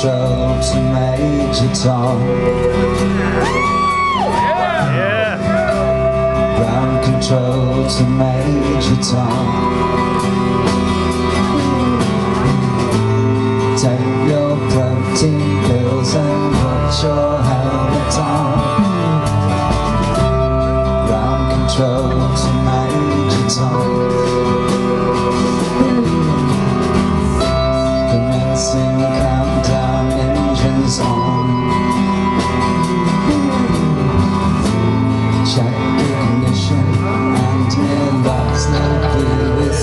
control to Major Tom. Yeah. Ground control to Major Tom. Take your protein pills and put your helmet on. Ground control to Major Tom. Commencing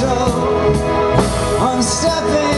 I'm stepping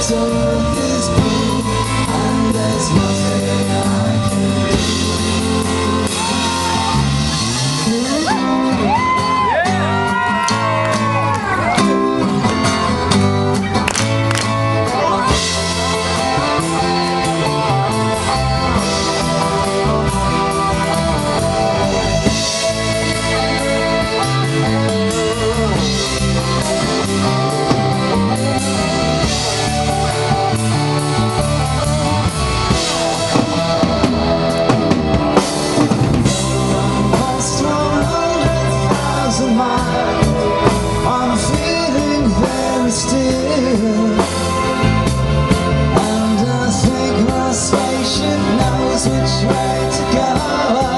Earth still. And I think my spaceship knows which way to go.